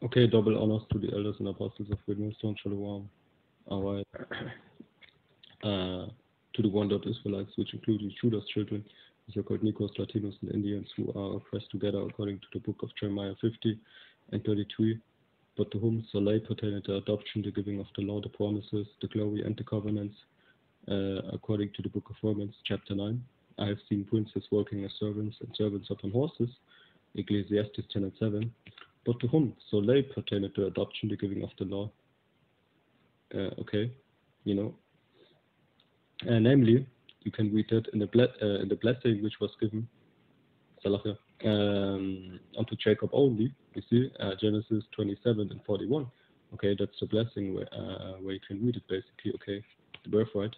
Okay, double honors to the elders and apostles of Great Millstone, Shalom. Alright. Uh, to the one Israelites, which include Judah's children, so called Nikos, Latinos, and Indians, who are oppressed together according to the book of Jeremiah 50 and 33. But to whom Soleil pertained the adoption, the giving of the law, the promises, the glory, and the covenants, uh, according to the book of Romans, chapter 9. I have seen princes working as servants and servants upon horses, Ecclesiastes 10 and 7. But to whom Soleil pertained the adoption, the giving of the law? Uh, okay, you know. Uh, namely, you can read that in the, ble- uh, in the blessing which was given um, unto Jacob only. You see, uh, Genesis 27 and 41. Okay, that's the blessing where, uh, where you can read it basically. Okay, the birthright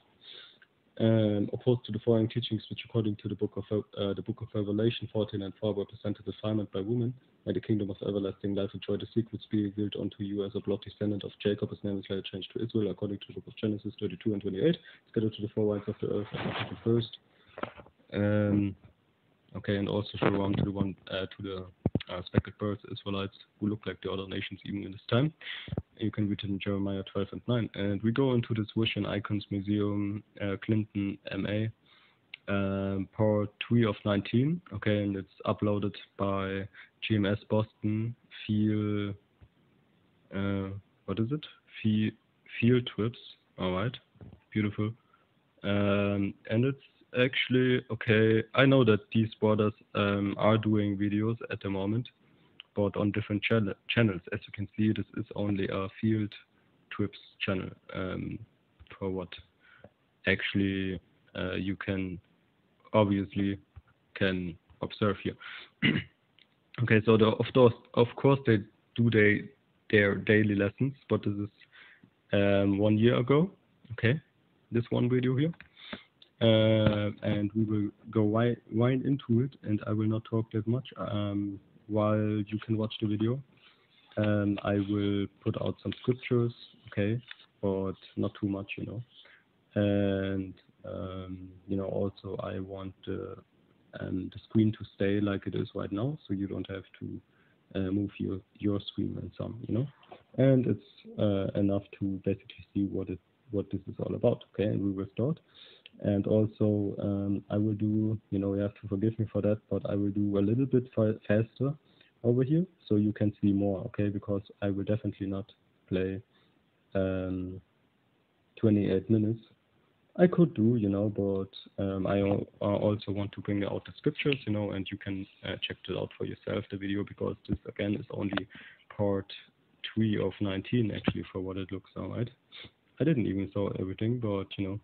um, opposed to the following teachings, which according to the book of uh, the book of Revelation 14 and 4 presented as defilement by women, by the kingdom of everlasting life, enjoy the secrets be revealed unto you as a blood descendant of Jacob, his name is later changed to Israel, according to the book of Genesis 32 and 28, scattered to the four winds of the earth the first. Um, okay, and also show on to the one uh, to the uh, speckled birds, Israelites, who look like the other nations even in this time. You can read it in Jeremiah 12 and 9. And we go into this Russian Icons Museum, uh, Clinton, MA, um, part 3 of 19. Okay, and it's uploaded by GMS Boston, Feel, uh, what is it? Feel, Field Trips. Alright, beautiful. Um, and it's actually okay. I know that these brothers um, are doing videos at the moment, but on different channel channels. As you can see, this is only a field trips channel um, for what actually uh, you can obviously can observe here. okay, so the, of those, of course, they do they their daily lessons, but this is um, one year ago. Okay, this one video here. Uh, and we will go right, right into it, and I will not talk that much um, while you can watch the video. Um, I will put out some scriptures, okay, but not too much, you know. And um, you know, also I want uh, um, the screen to stay like it is right now, so you don't have to uh, move your your screen and some, you know. And it's uh, enough to basically see what it what this is all about, okay. And we will start. And also, um, I will do, you know, you have to forgive me for that, but I will do a little bit faster over here so you can see more, okay? Because I will definitely not play um, 28 minutes. I could do, you know, but um, I also want to bring out the scriptures, you know, and you can uh, check it out for yourself, the video, because this again is only part 3 of 19 actually for what it looks alright. I didn't even saw everything, but you know,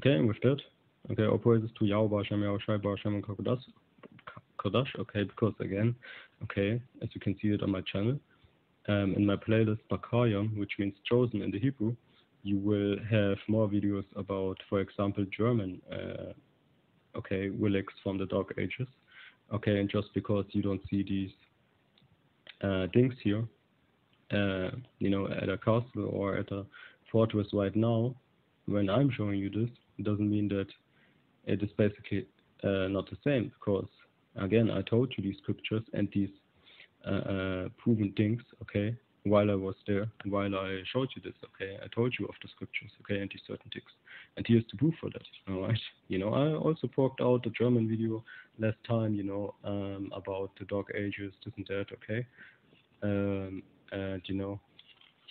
Okay, with that. Okay, praises to Yahweh, Hashem, Yahushai, Hashem, and Kodash. Okay, because again, okay, as you can see it on my channel, um, in my playlist Bakayam, which means chosen in the Hebrew, you will have more videos about, for example, German, uh, okay, relics from the Dark Ages. Okay, and just because you don't see these uh, things here, uh, you know, at a castle or at a fortress right now, when I'm showing you this, it doesn't mean that it is basically uh, not the same because again I told you these scriptures and these uh, uh, proven things okay while I was there while I showed you this okay I told you of the scriptures okay and these certain things. And here's the proof for that all right? You know I also worked out the German video last time you know um, about the dark ages this and that okay? Um, and you know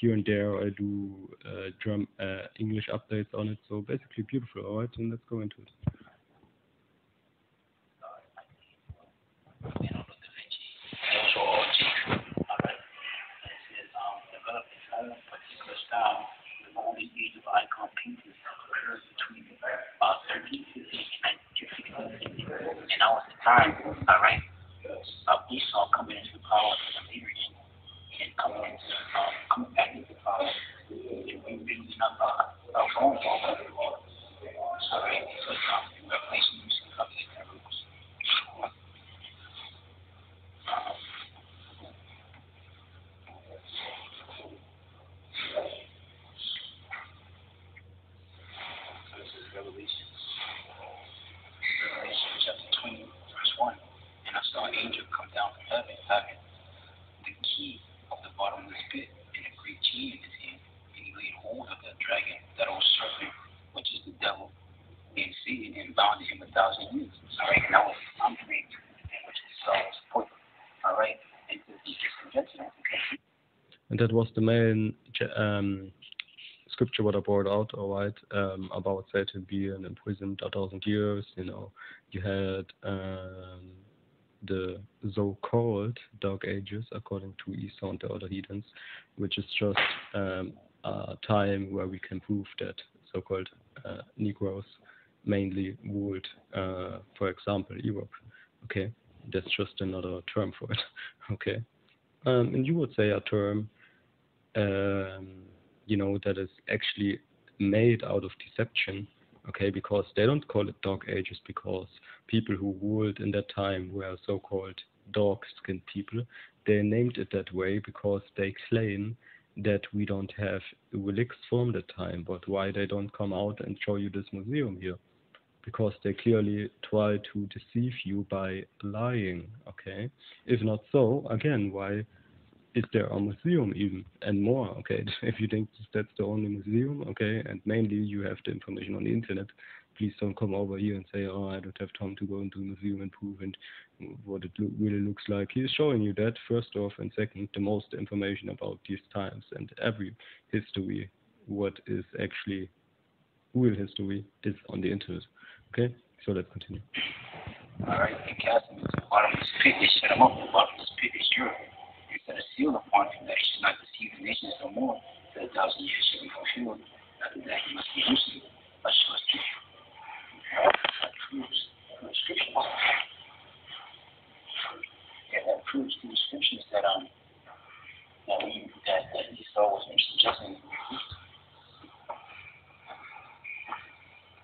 here and there I do uh, drum uh, English updates on it. So basically beautiful. All right, and let's go into it. The time, all right, of Esau coming into power as a leader and coming into um, coming back into power. And we building up a, a phone call. All right, so um, revelation music comes in roots. So this is Revelation. Revelation chapter 20, verse 1. bottomless pit, and a great chain in his hand, and he laid hold of that dragon, that old serpent, which is the devil, and Satan, and bound him a thousand years. All right, and that was contrary to which is Saul's point. All right, and to be disconjected, okay. And that was the main um, scripture what I brought out, all right, um, about Satan being imprisoned a thousand years. You know, you had um, the so-called Dark Ages, according to Esau and the other heathens, which is just um, a time where we can prove that so-called uh, Negroes mainly ruled, uh, for example, Europe. Okay, that's just another term for it. okay, um, and you would say a term, um, you know, that is actually made out of deception okay, because they don't call it Dark Ages because people who ruled in that time were so-called dark-skinned people. They named it that way because they claim that we don't have relics from that time, but why they don't come out and show you this museum here? Because they clearly try to deceive you by lying, okay? If not so, again, why is there a museum even? And more okay if you think that's the only museum okay and mainly you have the information on the internet please don't come over here and say oh i don't have time to go into a museum and prove and what it lo really looks like. He's showing you that first off and second the most information about these times and every history what is actually real history is on the internet okay? So let's continue. All right bottomless pit shut him up pit is Europe set a seal upon him that he should not deceive the nations no more, that a thousand years should be fulfilled. After that, he must be loosened. A short scripture. That proves the scriptures. Yeah, that proves the scriptures that um that we that that Esau was misjudging.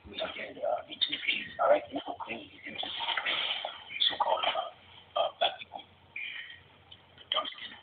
We are here uh, into the peace. All right, now clearly into the so-called uh, uh, black people. Dark skin.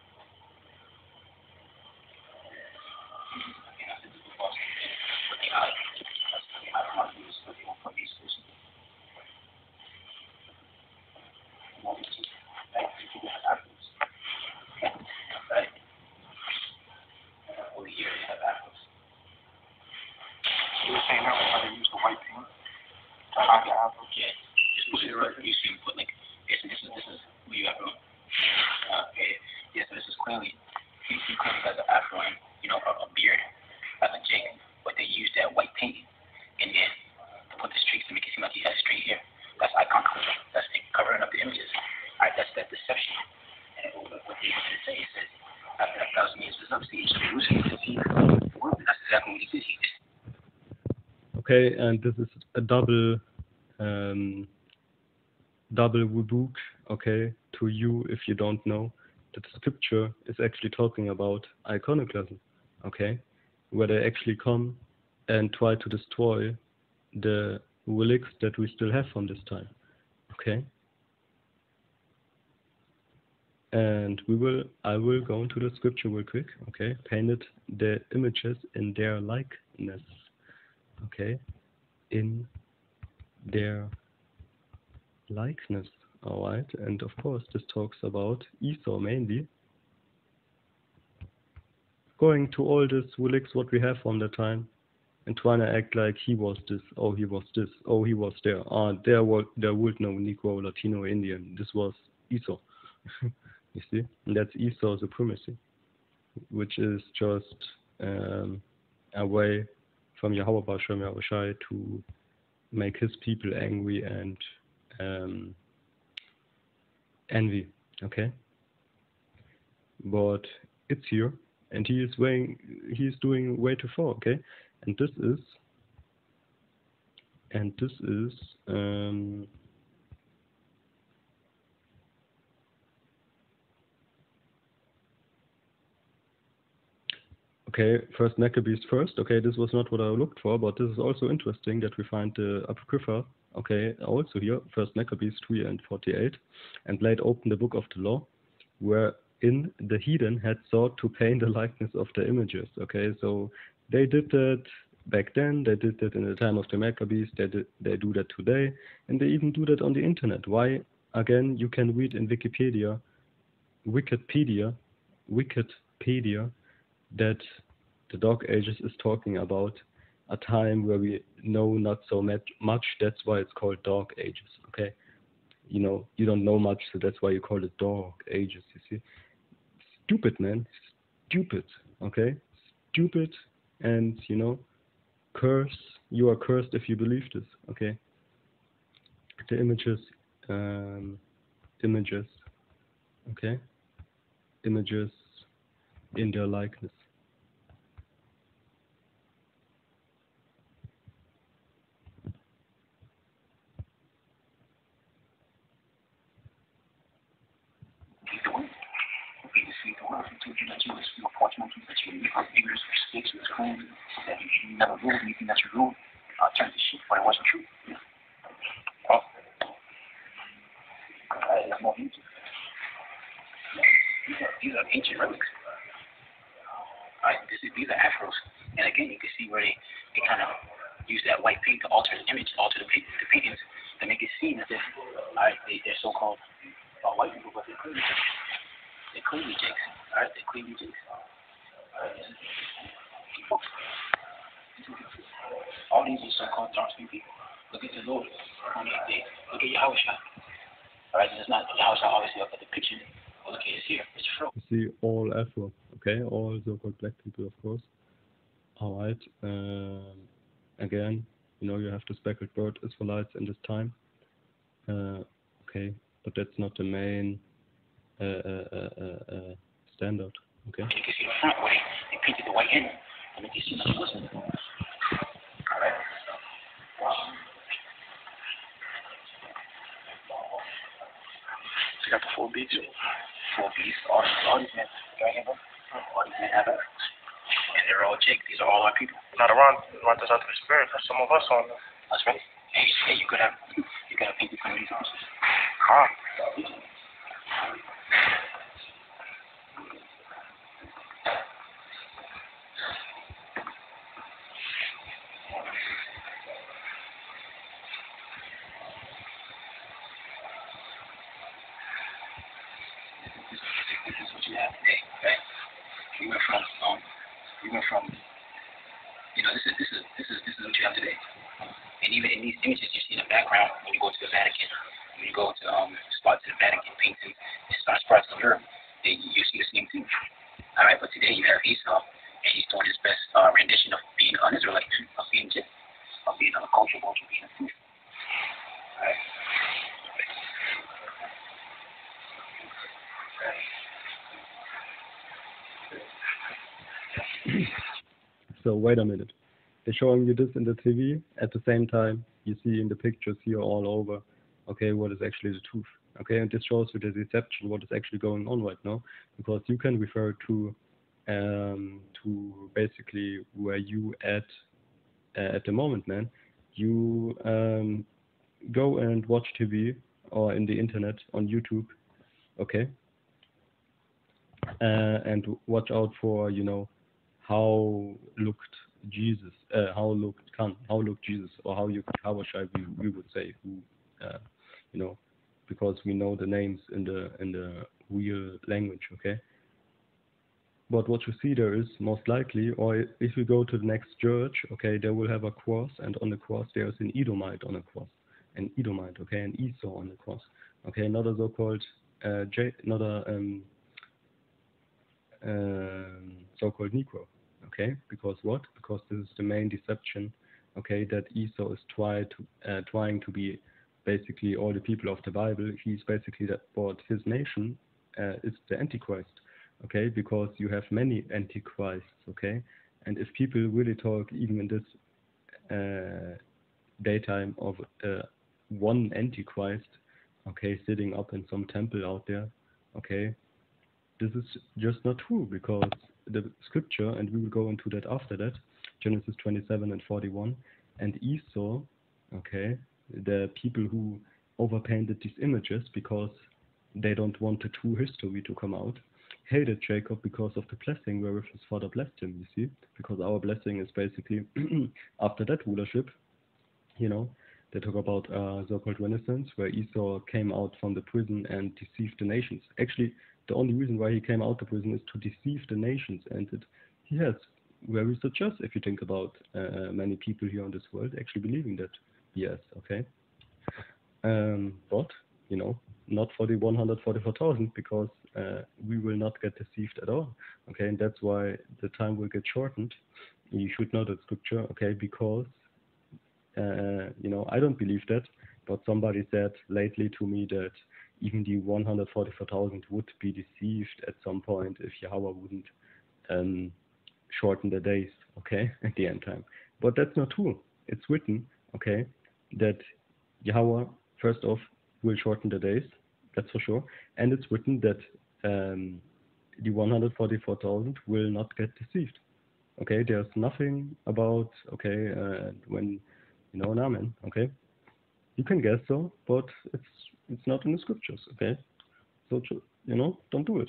Okay, and this is a double um, double rebuke, okay, to you if you don't know that the scripture is actually talking about iconoclasm, okay, where they actually come and try to destroy the relics that we still have from this time, okay. And we will, I will go into the scripture real quick, okay, painted the images in their likeness okay, in their likeness, all right? And of course, this talks about Esau mainly. Going to all these relics what we have from the time and trying to act like he was this, oh he was this, oh he was there, ah there was there would no Negro, Latino, Indian. This was Esau. you see, and that's Esau supremacy, which is just um, a way from Yahweh Bashem Yahushai to make his people angry and um, envy. Okay, but it's here, and he is weighing, he is doing way too far. Okay, and this is, and this is. Um, Okay, first Maccabees first. Okay, this was not what I looked for, but this is also interesting that we find the Apocrypha, okay, also here, first Maccabees 3 and 48, and laid open the book of the law, wherein the heathen had sought to paint the likeness of the images. Okay, so they did that back then, they did that in the time of the Maccabees, they, did, they do that today, and they even do that on the internet. Why? Again, you can read in Wikipedia, Wikipedia, Wikipedia, that the Dark Ages is talking about a time where we know not so much. That's why it's called Dark Ages. Okay, you know you don't know much, so that's why you call it Dark Ages. You see, stupid man, stupid. Okay, stupid, and you know, curse. You are cursed if you believe this. Okay. The images, um, images. Okay, images in their likeness. Never ruled anything that you ruled. Uh, turned to shit, but it wasn't true. Oh. Uh, it's more ancient. These are, these are ancient relics. Alright, this is, these are afros. And again, you can see where they, they kind of use that white paint to alter the image, alter the, the paintings to make it seem as if, alright, they, they're so-called uh, white people, but they're clearly They're clearly Jakes. Alright, they're clearly Jakes. Alright, people. All these dark skin people. Look at the Lord. They, look at Yahusha. Alright, this is not Yahusha obviously at the picture. Look at here. It's Fro. You see all Afro, okay? All so-called black people, of course. Alright. Um, again, you know, you have the speckled bird Israelites in this time. Uh, okay, but that's not the main uh, uh, uh, uh standard. Okay. You can see the front where they, painted the white in, and you can see the Muslim. Alright. So you got the four beats. Four beats. All these, all these men. Right here, bro. All these men have it. And they're all Jake. These are all our people. Not around, around us out of the spirit. There's some of us on them. That's right. Hey, hey, you could have, you could have some of these houses. Huh? This is what you have today, right? We went from, um, we went from, you know, this is this is this is this is what you have today. And even in these images you see in the background when you go to the Vatican, when you go to um spots in the Vatican paintings, spots spots of Europe, they, you see the same thing. All right, but today you have Esau, and he's doing his best uh, rendition of being an Israelite, of being just, of being a culture vulture, being a thief. All right. So wait a minute. They're showing you this in the TV. At the same time, you see in the pictures here all over, okay, what is actually the truth. Okay, and this shows you the deception, what is actually going on right now, because you can refer to um, to basically where you at uh, at the moment, man. You um, go and watch TV or in the internet on YouTube, okay, uh, and watch out for you know how looked Jesus, uh, how looked Khan, how looked Jesus, or how you how should we, we would say who, uh, you know, because we know the names in the in the real language, okay. But what you see there is most likely, or if you go to the next church, okay, they will have a cross, and on the cross there is an Edomite on the cross, an Edomite, okay, an Esau on the cross, okay, not a so-called, uh, J, not a um, um, so-called Negro, okay? Because what? Because this is the main deception, okay? That Esau is try to uh, trying to be basically all the people of the Bible. He's basically that, but his nation uh, is the Antichrist, okay? Because you have many Antichrists, okay? And if people really talk, even in this uh, daytime, of uh, one Antichrist, okay, sitting up in some temple out there, okay, this is just not true because the scripture, and we will go into that after that, Genesis 27 and 41, and Esau, okay, the people who overpainted these images because they don't want the true history to come out, hated Jacob because of the blessing wherewith his father blessed him, you see, because our blessing is basically after that rulership, you know, they talk about uh, so-called Renaissance, where Esau came out from the prison and deceived the nations. Actually, the only reason why he came out of prison is to deceive the nations, and it, he has very success if you think about uh, many people here on this world actually believing that Yes. Okay, um, but you know, not for the 144,000 because uh, we will not get deceived at all. Okay, and that's why the time will get shortened. You should know that scripture. Okay, because uh, you know I don't believe that, but somebody said lately to me that even the 144,000 would be deceived at some point if Yahweh wouldn't um, shorten the days, okay, at the end time. But that's not true. It's written, okay, that Yahweh, first off, will shorten the days, that's for sure. And it's written that um, the 144,000 will not get deceived. Okay, there's nothing about, okay, uh, when, you know, an amen, okay? You can guess so, but it's it's not in the scriptures, okay? So, you know, don't do it.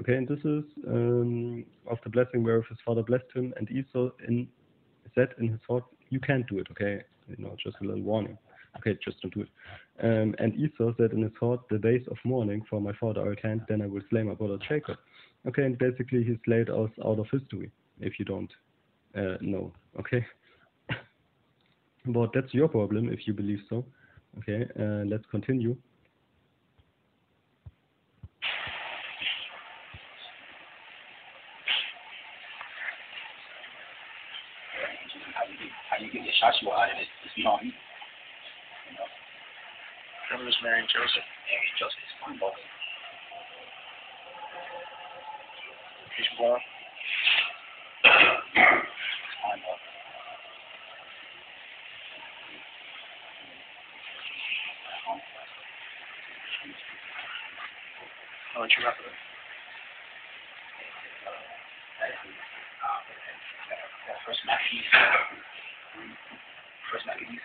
Okay, and this is um, of the blessing where his father blessed him, and Esau in, said in his heart, You can't do it, okay? You know, just a little warning. Okay, just don't do it. Um, and Esau said in his heart, The days of mourning for my father are at hand, then I will slay my brother Jacob. Okay, and basically he slayed us out of history, if you don't uh, know, okay? but that's your problem if you believe so. Okay, uh, let's continue. How you get, how you get Joshua out of this, this beyond me. You know, Him was marrying Mary Joseph is one boy. He's born. It's one boy. I'll let you wrap it up. First Maccabees. First Maccabees.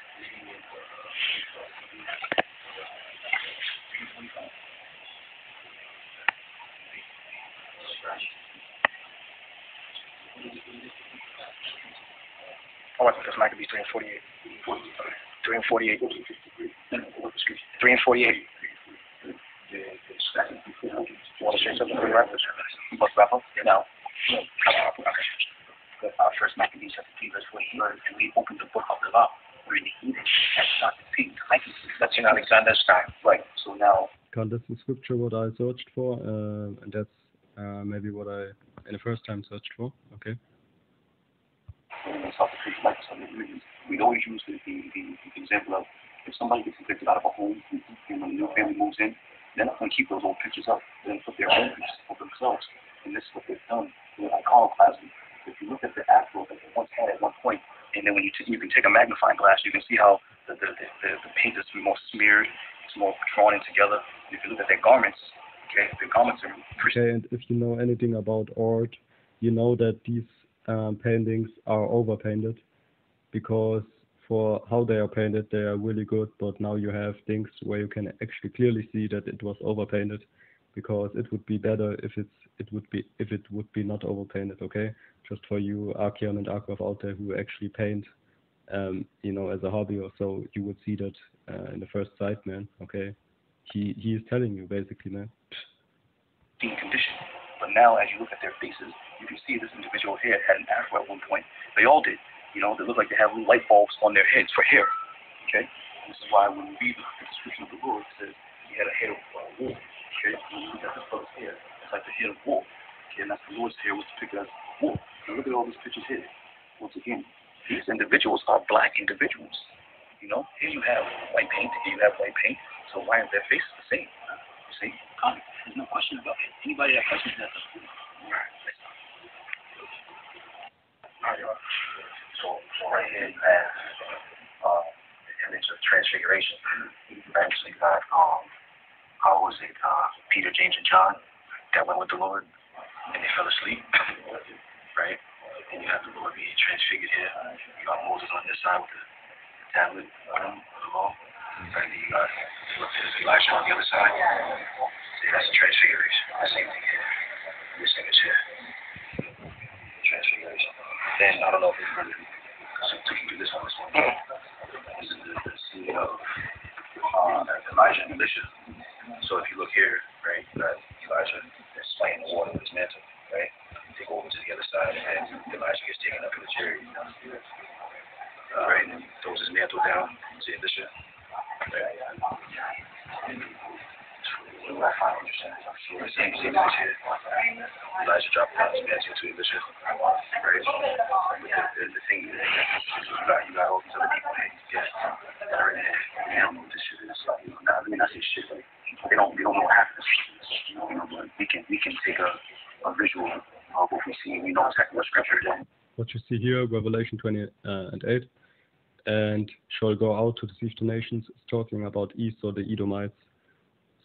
I think that's Maccabees 3 and 48. 3 and 48. 3 and 48. Want to say something for the rest? Book wrap up? No. First Maccabees chapter 3 verse 48. And we opened the book of the law. We're in the. That's not the. That's in Alexander's time. Right. So now God, that's the scripture what I searched for, uh, and that's uh, maybe what I in the first time searched for. Okay. it's not the pig. Like so we, always use the, the, the, example of if somebody gets evicted out of a home and when a new family moves in, they're not going to keep those old pictures up. They're going to put their own pictures for themselves. And this is what they've done with iconoclasm. If you look at the afro that they once had at one point, and then when you t- you can take a magnifying glass, you can see how the the, the, the, paint is more smeared, it's more drawn in together. If you look at their garments, okay, the garments are pretty Okay, and if you know anything about art, you know that these um, paintings are overpainted because for how they are painted, they are really good. But now you have things where you can actually clearly see that it was overpainted because it would be better if it's it would be if it would be not overpainted. Okay, just for you Archeon and Arcraft out there who actually paint, um, you know, as a hobby or so, you would see that uh, in the first sight, man. Okay, he he is telling you basically, man. condition. But now, as you look at their faces, you can see this individual here had an afro at one point. They all did. You know, they look like they have little light bulbs on their heads for hair. Okay? This is why when we read the description of the Lord, it says he had a head of uh, wool. Okay? When you look at this fellow's hair, it's like the head of wool. Okay? And that's the Lord's hair was depicted as wool. Now look at all these pictures here. Once again, these individuals are black individuals. You know, here you have white paint, here you have white paint. So why is their faces the same? You see? Connie, there's no question about it. Anybody that questions that, Alright. So, so right here you have uh, the image of transfiguration. Right? So you got um, how was it? Uh, Peter, James, and John that went with the Lord, and they fell asleep. right? And you have the Lord being transfigured here. You got Moses on this side with the tablet with him, with the law. Right? And you got Elijah on the other side. See, that's a transfiguration. The same thing here. This image here. Transfiguration. Then I don't know if you've heard of it. So I took you this one. This one. This is the, the scene of uh, Elijah and Elisha. So if you look here, Same, same thing here. Elijah dropped down his. Right. But the, the, thing is, you got, all these other people yeah. They don't know what this shit is. You know, I mean, say shit, they don't, they don't know what happens. You know, but we can, we can take a, a visual of what we see. We know exactly what scripture is. what you see here, Revelation 20 uh, and 8, and shall go out to deceive the nations, is talking about Esau, the Edomites,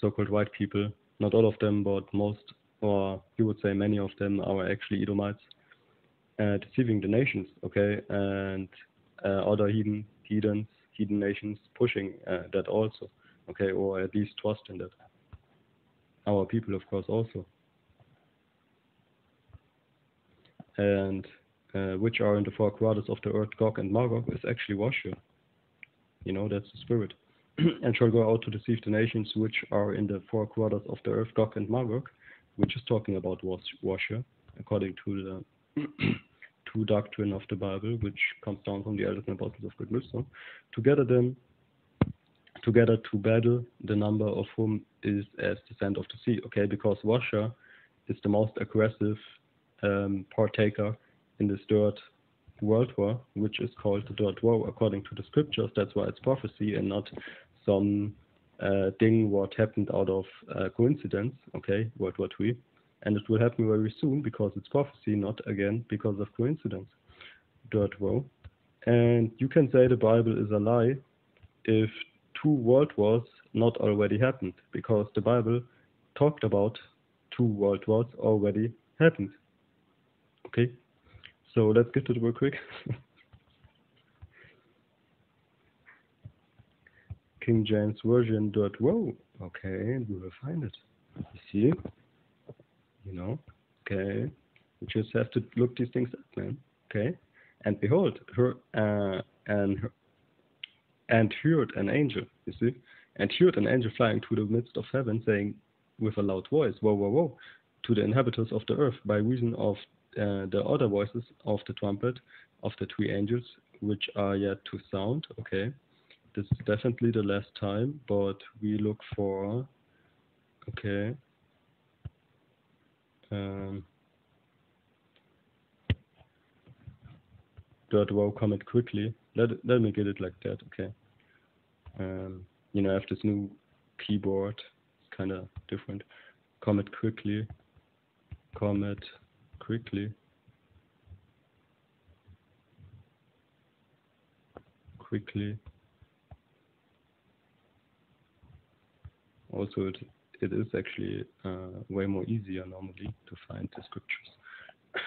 so-called white people. Not all of them, but most, or you would say many of them, are actually Edomites, uh, deceiving the nations, okay, and uh, other heathen, heathens, heathen nations pushing uh, that also, okay, or at least trusting that. Our people, of course, also. And uh, which are in the four quarters of the earth, Gog and Magog, is actually Russia. You know, that's the spirit. and shall go out to deceive the nations which are in the four quarters of the earth, Gog and Magog, which is talking about Russia, according to the two doctrine of the Bible, which comes down from the elders and apostles of good wisdom, to gather them together to battle, the number of whom is as the sand of the sea. Okay, because Russia is the most aggressive um, partaker in this third world war, which is called the third war according to the scriptures. That's why it's prophecy and not some uh, thing what happened out of uh, coincidence. Okay, World War Three, and it will happen very soon because it's prophecy, not again because of coincidence. Third war, and you can say the Bible is a lie if two world wars not already happened because the Bible talked about two world wars already happened. Okay, so let's get to it real quick. King James Version dot whoa. Okay, and we will find it. You see? You know? Okay. You just have to look these things up, man. Okay? And behold, her uh, and her, and heard an angel, you see? And heard an angel flying to the midst of heaven, saying with a loud voice, Whoa, whoa, whoa, to the inhabitants of the earth, by reason of uh, the other voices of the trumpet of the three angels, which are yet to sound. Okay, this is definitely the last time, but we look for. Okay. Um, third row comment quickly. Let let me get it like that. Okay. Um, you know, I have this new keyboard. It's kind of different. Comment quickly. Comment quickly. Quickly. Also, it, it is actually uh, way more easier normally to find the scriptures.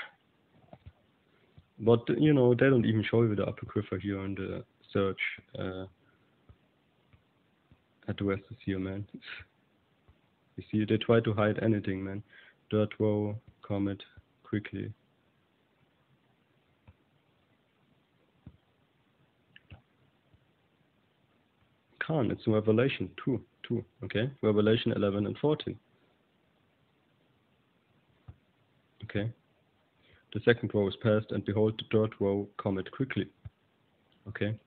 But you know, they don't even show you the apocrypha here in the search uh, addresses here, man. You see, they try to hide anything, man. Dirt row, comet, quickly. Khan, it's in Revelation 2, 2, okay? Revelation 11 and 14. Okay? The second row is passed, and behold, the third row cometh quickly. Okay?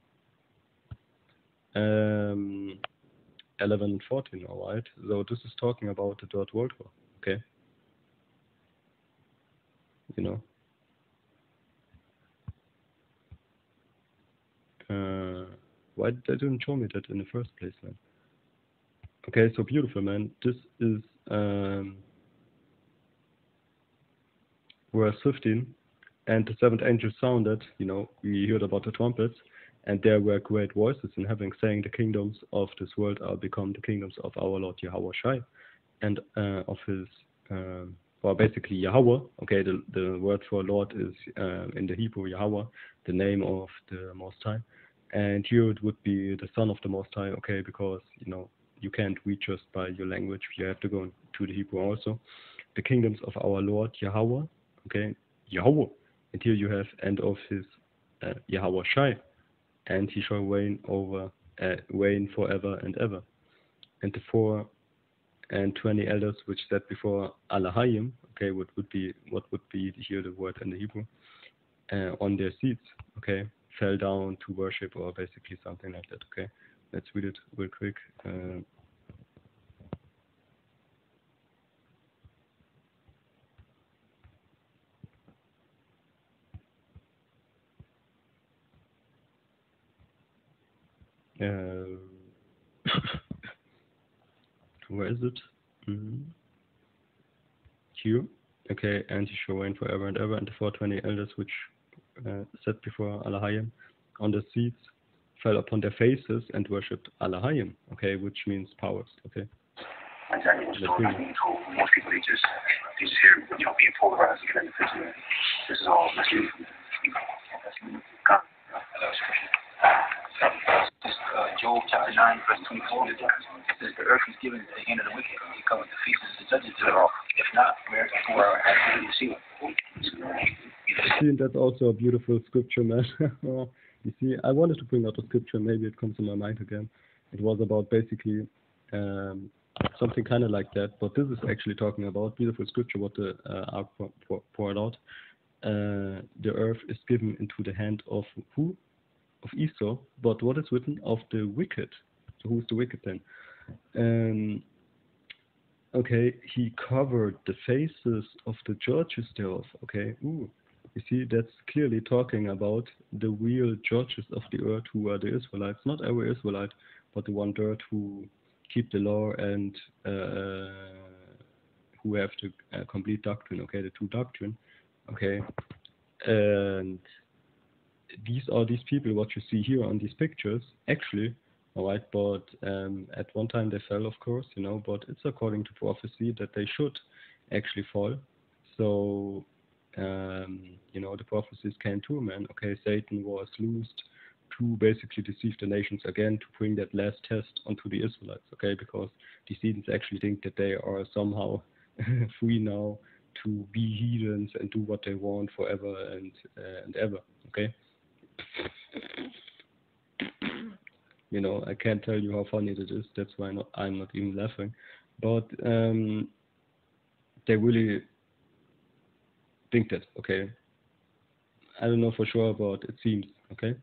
Um, 11 and 14, alright? So this is talking about the third world war, okay? You know? Uh, why they didn't show me that in the first place, man? Okay, so beautiful, man. This is um, verse 15. And the seventh angel sounded, you know, we heard about the trumpets, and there were great voices in heaven saying, The kingdoms of this world are become the kingdoms of our Lord Yahweh Shai, and uh, of his, um, well, basically Yahweh. Okay, the, the word for Lord is uh, in the Hebrew Yahweh, the name of the Most High. And here it would be the Son of the Most High, okay, because, you know, you can't read just by your language, you have to go to the Hebrew also. The kingdoms of our Lord Yahweh, okay, Yahweh. And here you have, end of his uh, Yahweh Shai, and he shall reign over, uh, reign forever and ever. And the four and 20 elders which sat before Alahayim, okay, what would be what would be here the word in the Hebrew, uh, on their seats, okay, fell down to worship or basically something like that, okay. Let's read it real quick. Uh, uh, where is it? Mm-hmm. Q. Okay, and he shall reign forever and ever, and the 420 elders which uh, sat before Alahayim on the seats fell upon their faces and worshipped Alahayim, okay, which means powers, okay. Exactly. Let's So, read I it. for most people, they just, they just hear, you know, being polarized again, because you know, this is all misleading. Come. uh, Job chapter 9, verse 24. It says, The earth is given to the hand of the wicked. He covers the faces of the judges thereof. If not, where for has he seen? See, and that's also a beautiful scripture, man. you see, I wanted to bring out a scripture, maybe it comes to my mind again. It was about basically um, something kind of like that, but this is actually talking about beautiful scripture, what the uh, ark pour- pour- poured out. Uh, the earth is given into the hand of who? Of Esau, but what is written? Of the wicked. So who's the wicked then? Um, okay, he covered the faces of the judges thereof. Okay, ooh, you see, that's clearly talking about the real judges of the earth who are the Israelites, not every Israelite, but the one third who keep the law and uh, who have the uh, complete doctrine, okay, the true doctrine, okay. And these are these people, what you see here on these pictures, actually, all right, but um, at one time they fell, of course, you know, but it's according to prophecy that they should actually fall. So um, you know, the prophecies came true, man. Okay, Satan was loosed to basically deceive the nations again, to bring that last test onto the Israelites, okay, because the Satan's actually think that they are somehow free now to be heathens and do what they want forever and uh, and ever, okay. You know, I can't tell you how funny it is. That's why not, I'm not even laughing. But um, they really think that, okay? I don't know for sure, but it seems, okay?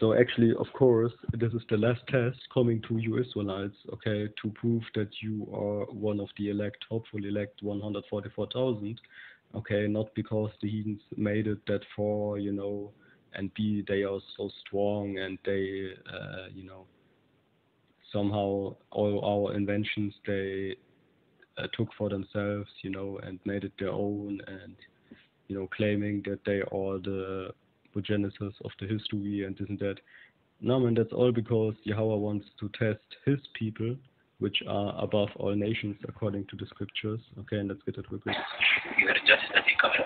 So actually, of course, this is the last test coming to you Israelites, okay, to prove that you are one of the elect, hopefully elect 144,000, okay, not because the heathens made it that far, you know, and B, they are so strong and they, uh, you know, somehow all our inventions they uh, took for themselves, you know, and made it their own, and you know, claiming that they are the progenitors of the history and this and that. No, man, that's all because Yahweh wants to test his people, which are above all nations according to the scriptures. Okay, and let's get it real. You are the judges that they cover.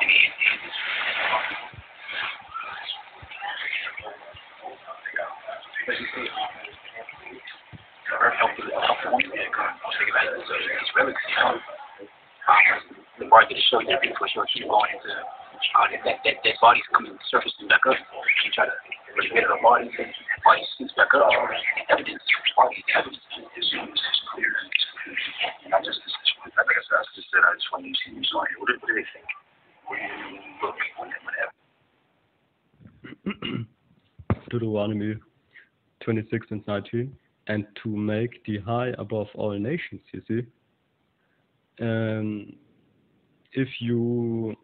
And he, he, the earth helped the helped the woman that come take advantage of these relics, you know. Um, the bar did a show there before sure keep going into uh, that, that, that dead bodies coming surfacing back up. You try to get the bodies and bodies shoots back up. Evidence, body evidence is clear. Just this, I think I said, I just said, I just want you to see you saw. What do, they think? Deuteronomy 26 and 19, and to make thee high above all nations, you see. Um, if you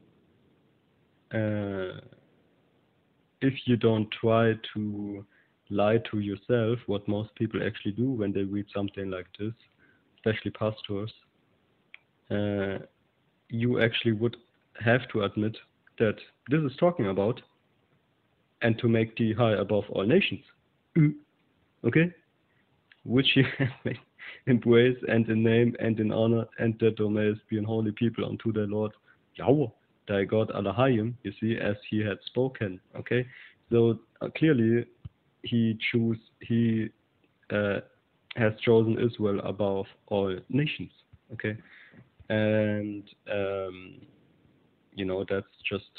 uh, if you don't try to lie to yourself, what most people actually do when they read something like this, especially pastors, uh, you actually would have to admit that this is talking about and to make thee high above all nations. Okay? Which ye embrace and in name and in honor, and that thou mayest be an holy people unto thy Lord Yahweh, thy God Alahayim, you see, as he had spoken. Okay? So uh, clearly he choose he uh, has chosen Israel above all nations. Okay? And um, you know that's just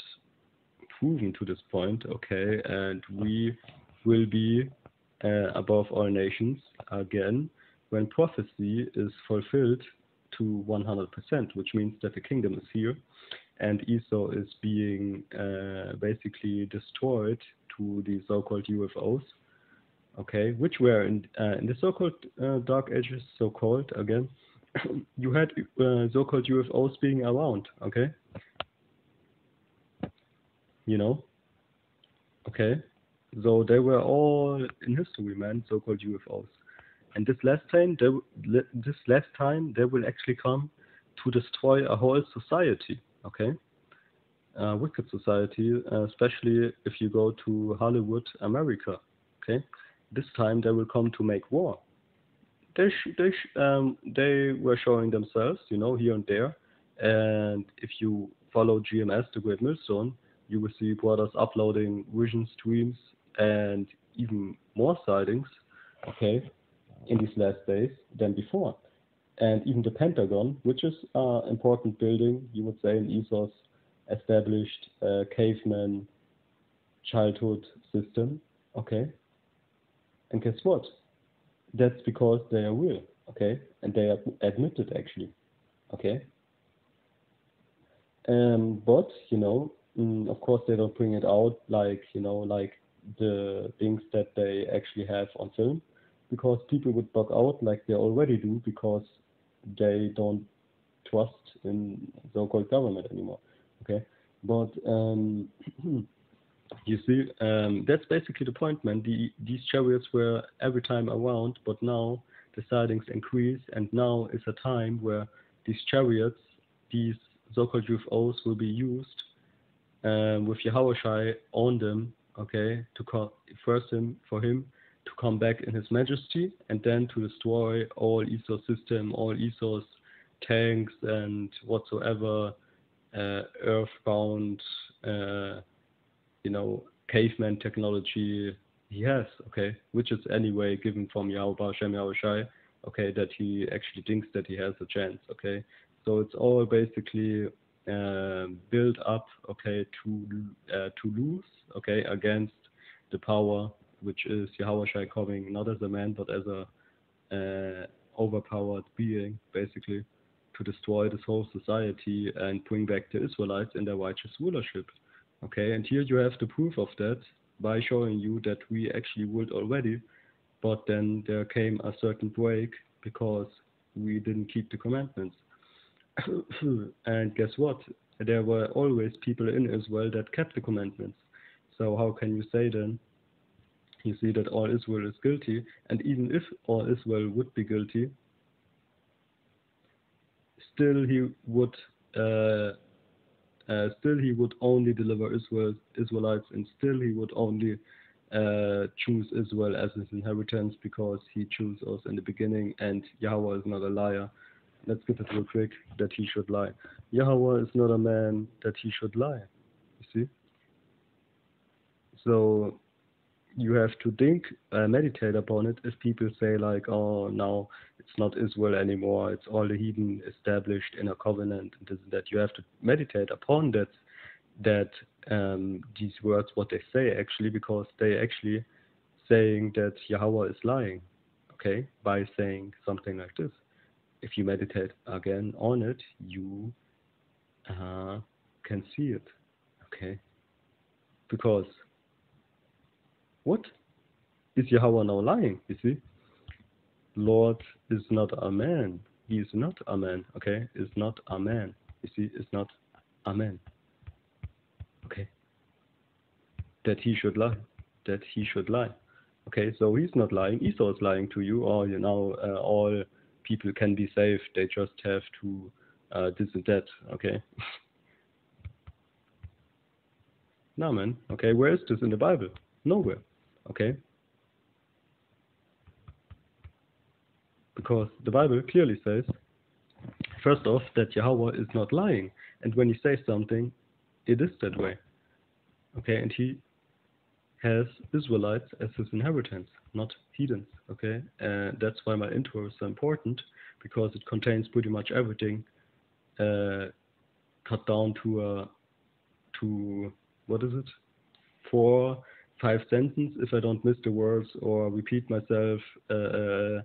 proven to this point, okay, and we will be uh, above all nations again when prophecy is fulfilled to 100%, which means that the kingdom is here and Esau is being uh, basically destroyed to the so-called UFOs, okay, which were in, uh, in the so-called uh, dark ages, so-called again, you had uh, so-called UFOs being around, okay, you know, okay, so they were all in history, man, so-called UFOs, and this last time, they, this last time, they will actually come to destroy a whole society, okay uh, wicked society, uh, especially if you go to Hollywood, America. Okay, this time they will come to make war. They they um, they were showing themselves, you know, here and there. And if you follow GMS, the Great Millstone, you will see brothers uploading vision streams and even more sightings. Okay, in these last days than before. And even the Pentagon, which is an important building, you would say, in Esau's established uh, caveman childhood system. Okay. And guess what? That's because they are real. Okay. And they are admitted actually. Okay. Um, but you know, mm, of course, they don't bring it out like you know, like the things that they actually have on film, because people would bug out like they already do because they don't trust in so-called government anymore. Okay, but um, you see, um, that's basically the point, man. The, these chariots were every time around, but now the sightings increase, and now is a time where these chariots, these so-called UFOs, will be used um, with Yahushua on them, okay, to call, first him for him to come back in His Majesty, and then to destroy all Esau's system, all Esau's tanks and whatsoever uh, earthbound, uh, you know, caveman technology he has, okay, which is anyway given from Yahweh Shem Yahushai, okay, that he actually thinks that he has a chance, okay. So it's all basically uh, built up, okay, to uh, to lose, okay, against the power which is Yahweh coming not as a man but as a uh, overpowered being, basically to destroy this whole society and bring back the Israelites in their righteous rulership. Okay, and here you have the proof of that by showing you that we actually would already, but then there came a certain break because we didn't keep the commandments. and guess what? There were always people in Israel that kept the commandments. So how can you say then? You see that all Israel is guilty, and even if all Israel would be guilty, still he would uh, uh, still he would only deliver Israel Israelites, and still he would only uh, choose Israel as his inheritance because he chose us in the beginning, and Yahweh is not a liar. Let's get it real quick that he should lie. Yahweh is not a man that he should lie. You see? So you have to think, uh, meditate upon it. If people say like, "Oh, now it's not Israel anymore; it's all the heathen established in a covenant," and this and that, you have to meditate upon that. That um, these words, what they say actually, because they actually saying that Yahweh is lying, okay, by saying something like this. If you meditate again on it, you uh, can see it, okay, because what? Is Yahweh now lying? You see? Lord is not a man. He is not a man. Okay? Is not a man. You see? Is not a man. Okay? That he should lie. That he should lie. Okay? So he's not lying. Esau is lying to you. Or, you know, uh, all people can be saved. They just have to uh, this and that. Okay? no, man. Okay? Where is this in the Bible? Nowhere. Okay? Because the Bible clearly says, first off, that Yahweh is not lying. And when he says something, it is that way. Okay? And he has Israelites as his inheritance, not heathens. Okay? And that's why my intro is so important, because it contains pretty much everything uh, cut down to a, to, what is it? Four five sentences if I don't miss the words or repeat myself, uh, uh,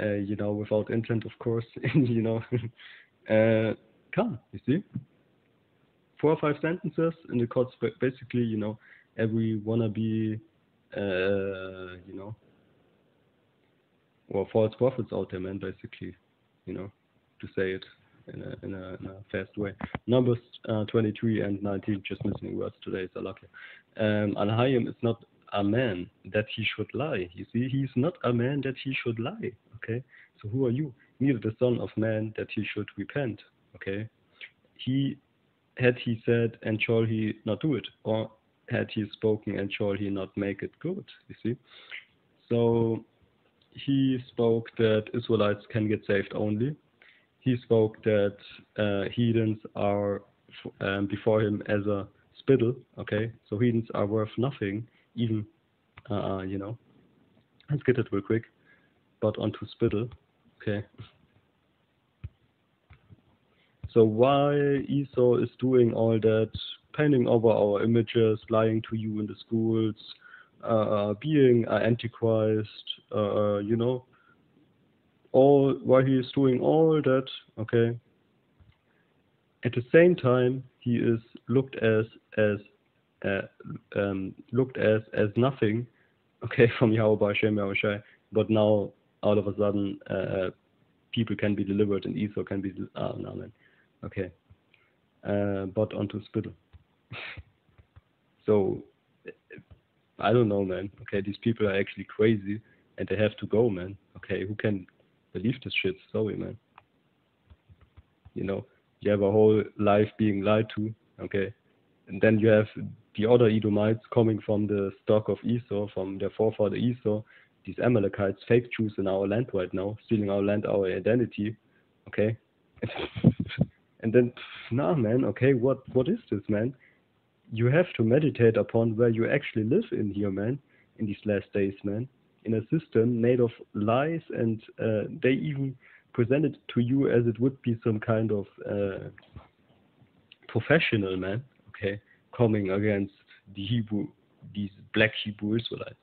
uh, you know, without intent, of course, you know, uh, come, you see? Four or five sentences, and it cuts basically, you know, every wannabe, uh, you know, or false prophets out there, man, basically, you know, to say it in a, in a, in a fast way. Numbers uh, 23 and 19, just missing words today, so lucky. Um, Elohim is not a man that he should lie. You see, he's not a man that he should lie. Okay, so who are you? Neither the son of man that he should repent. Okay, he had he said, and shall he not do it, or had he spoken, and shall he not make it good? You see, so he spoke that Israelites can get saved only. He spoke that uh, heathens are um, before him as a spittle. Okay, so heathens are worth nothing, even uh, you know. Let's get it real quick. But onto spittle. Okay. So why Esau is doing all that, painting over our images, lying to you in the schools, uh, being an antichrist, uh, you know, all while he is doing all that, okay. At the same time, he is looked as as uh, um, looked as as nothing, okay, from Yahweh Hashem Yahushai. But now, all of a sudden, uh, people can be delivered and Esau can be. Ah, no, man. Okay. Uh, but onto spittle. so, I don't know, man. Okay, these people are actually crazy and they have to go, man. Okay, who can believe this shit? Sorry, man. You know, you have a whole life being lied to, okay? And then you have the other Edomites coming from the stock of Esau, from their forefather Esau, these Amalekites, fake Jews in our land right now, stealing our land, our identity, okay? and then, nah, man, okay, what what is this, man? You have to meditate upon where you actually live in here, man, in these last days, man. In a system made of lies, and uh, they even present it to you as it would be some kind of uh, professional man, okay, coming against the Hebrew, these black Hebrew Israelites.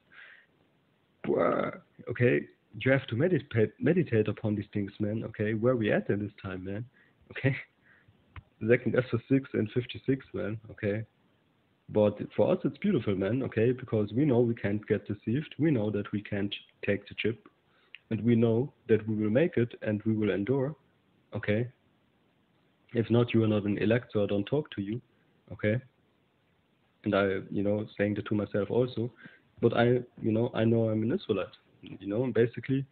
Okay, you have to meditate meditate upon these things, man. Okay, where we at in this time, man. Okay, second Esdras six and fifty six, man. Okay, but for us it's beautiful, man. Okay, because we know we can't get deceived. We know that we can't take the chip, and we know that we will make it and we will endure. Okay. If not, you are not an elect, so I don't talk to you. Okay. And I, you know, saying that to myself also. But I, you know, I know I'm an Israelite. You know, and basically,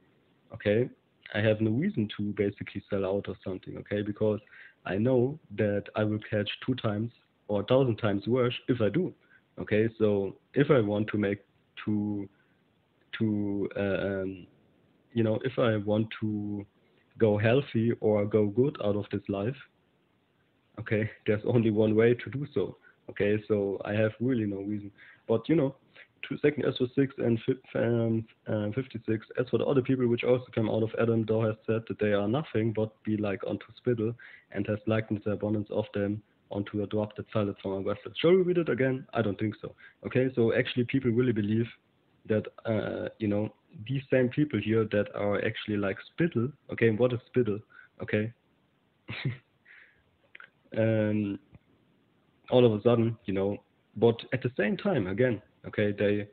okay, I have no reason to basically sell out or something. Okay, because I know that I will catch two times or a thousand times worse if I do. Okay, so if I want to make to to um, you know if I want to go healthy or go good out of this life, okay, there's only one way to do so. Okay, so I have really no reason. But you know, two second Ezra six and um, uh, fifty six. As for the other people which also came out of Adam, thou hast said that they are nothing but be like unto spittle, and has likened the abundance of them onto a drop that fell from a vessel. Shall we read it again? I don't think so. Okay, so actually people really believe that uh, you know these same people here that are actually like spittle. Okay, what is spittle? Okay. um, all of a sudden, you know, but at the same time, again, okay, they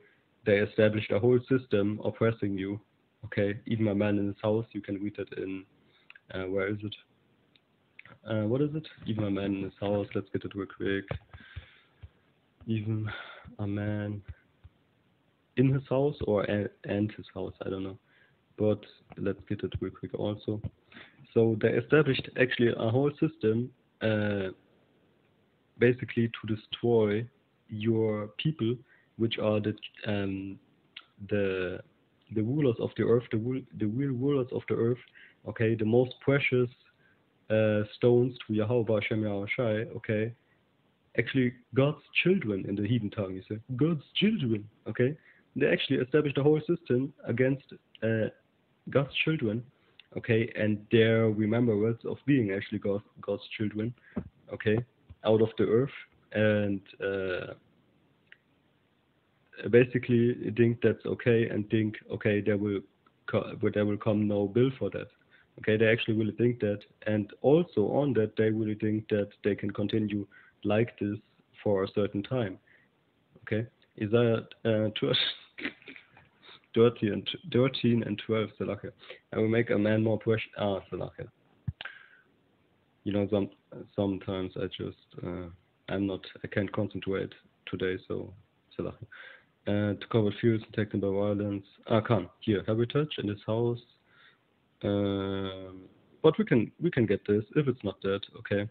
they established a whole system oppressing you. Okay, even a man in his house, you can read that in uh, where is it? Uh, what is it? Even a man in his house. Let's get it real quick. Even a man in his house or and his house. I don't know, but let's get it real quick also. So they established actually a whole system, uh, basically to destroy your people, which are the um, the the rulers of the earth, the the real rulers of the earth. Okay, the most precious uh, stones to Yahweh Hashem Shai, Okay, actually God's children in the heathen tongue. You say God's children. Okay, they actually established a whole system against uh, God's children. Okay, and their remembrance of being actually God's, God's children. Okay, out of the earth and uh, basically think that's okay and think okay there will co- there will come no bill for that. Okay, they actually really think that, and also on that they really think that they can continue like this for a certain time. Okay, Isaiah uh, 13 and 13 and 12 Salache. I will make a man more precious. Ah, Salache. You know, some sometimes I just uh, I'm not I can't concentrate today, so Salache. Uh, to cover fields taken by violence. Ah, come here heritage in this house. Um, but we can we can get this if it's not dead. Okay,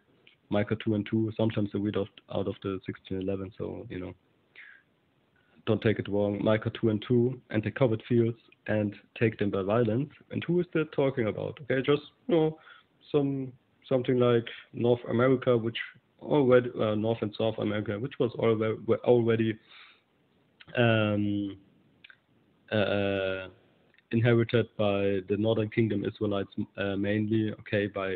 Micah 2 and 2. Sometimes I read out out of the 1611, so you know don't take it wrong, Micah 2 and 2, and they covered fields and take them by violence. And who is that talking about? Okay, just you know, some something like North America, which already uh, North and South America, which was already already um, uh, inherited by the Northern Kingdom Israelites uh, mainly. Okay, by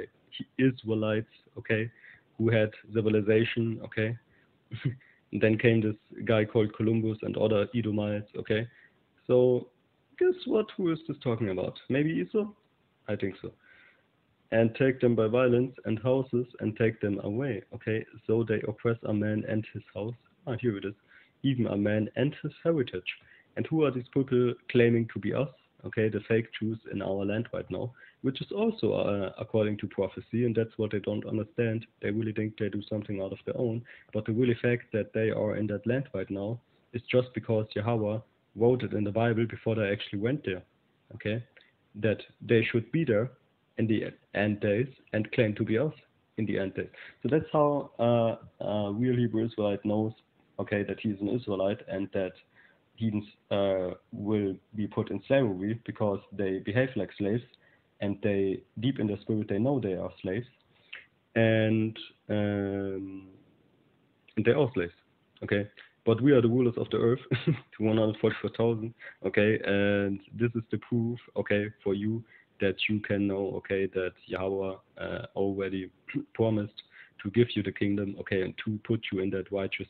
Israelites. Okay, who had civilization. Okay. And then came this guy called Columbus and other Edomites. Okay, so guess what? Who is this talking about? Maybe Esau? I think so. And take them by violence and houses and take them away. Okay, so they oppress a man and his house. Ah, here it is. Even a man and his heritage. And who are these people claiming to be us? Okay, the fake Jews in our land right now, which is also uh, according to prophecy, and that's what they don't understand. They really think they do something out of their own, but the really fact that they are in that land right now is just because Yahweh wrote it in the Bible before they actually went there. Okay, that they should be there in the end days and claim to be us in the end days. So that's how uh, a real Hebrew Israelite knows, okay, that he's an Israelite and that heathens uh, will be put in slavery because they behave like slaves and they deep in their spirit they know they are slaves. And um, they are slaves okay? But we are the rulers of the earth 144,000 okay? And this is the proof okay for you that you can know okay that Yahweh uh, already promised to give you the kingdom okay and to put you in that righteous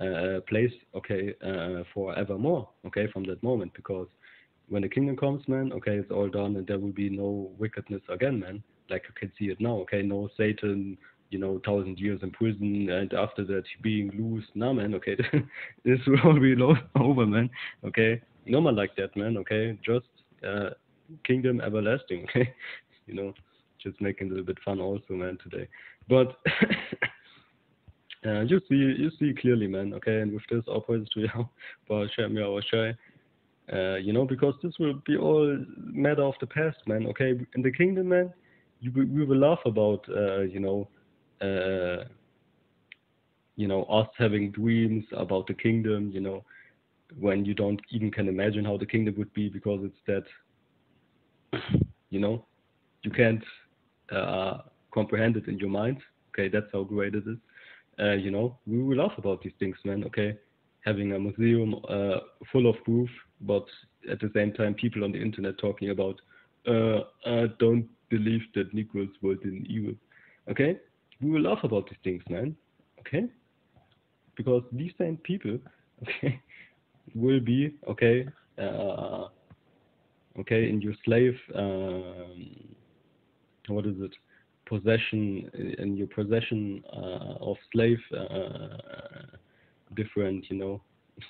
uh, place, okay, uh, forevermore, okay, from that moment, because when the kingdom comes, man, okay, it's all done, and there will be no wickedness again, man. Like you can see it now, okay, no Satan, you know, thousand years in prison, and after that being loose, nah, man, okay, this will all be over, man, okay, no man like that, man, okay, just uh, kingdom everlasting, okay, you know, just making a little bit fun also, man, today, but. You see, you see clearly, man. Okay, and with this, praise to you, for sharing me our share. Uh, you know, because this will be all matter of the past, man. Okay, in the kingdom, man, you we will laugh about, uh, you know, uh, you know, us having dreams about the kingdom. You know, when you don't even can imagine how the kingdom would be because it's that, you know, you can't uh, comprehend it in your mind. Okay, that's how great it is uh, you know, we will laugh about these things, man. Okay, having a museum uh, full of proof, but at the same time, people on the internet talking about, uh, I don't believe that Negroes were in Europe. Okay, we will laugh about these things, man. Okay, because these same people, okay, will be okay, uh, okay, in your slave. Um, what is it? Possession in your possession uh, of slave uh, different you know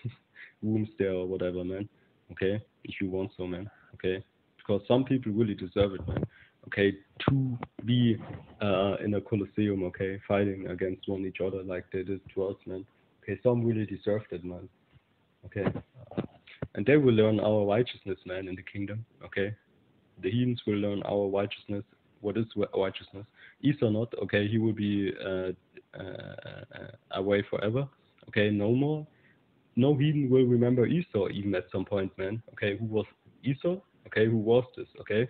rooms there or whatever man. Okay? If you want so man. Okay? Because some people really deserve it man. Okay? To be uh, in a coliseum okay? Fighting against one each other like they did to us man. Okay? Some really deserved it man. Okay? And they will learn our righteousness man in the kingdom. Okay? The heathens will learn our righteousness what is righteousness. Esau not, okay, he will be uh, uh, away forever. Okay, no more. No heathen will remember Esau even at some point, man. Okay, who was Esau? Okay, who was this? Okay,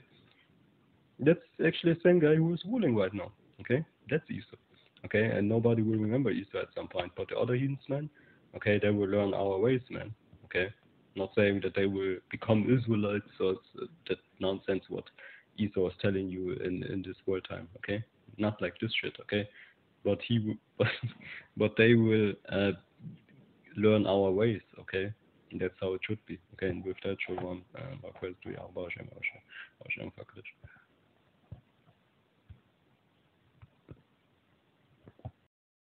that's actually the same guy who is ruling right now. Okay, that's Esau. Okay, and nobody will remember Esau at some point, but the other heathens, man, okay, they will learn our ways, man. Okay, not saying that they will become Israelites or that nonsense what Esau was telling you in in this world time. Okay, not like this shit. Okay, but he but but they will uh, learn our ways. Okay, And that's how it should be. Okay, and with that, Shalom, um,